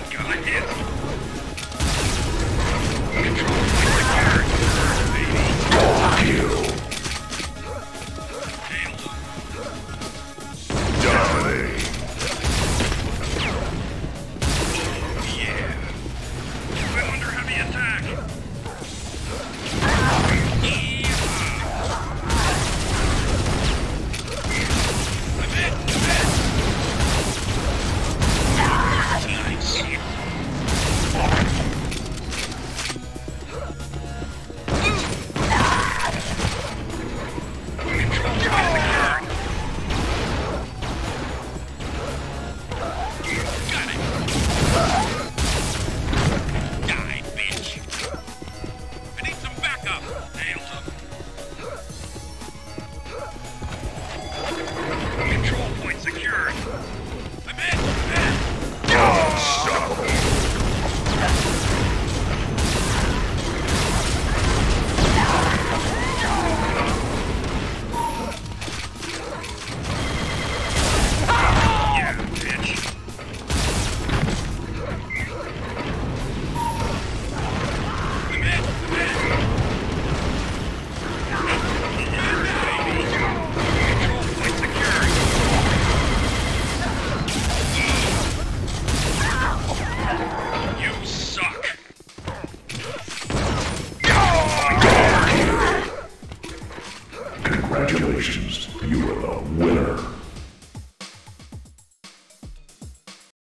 That got him.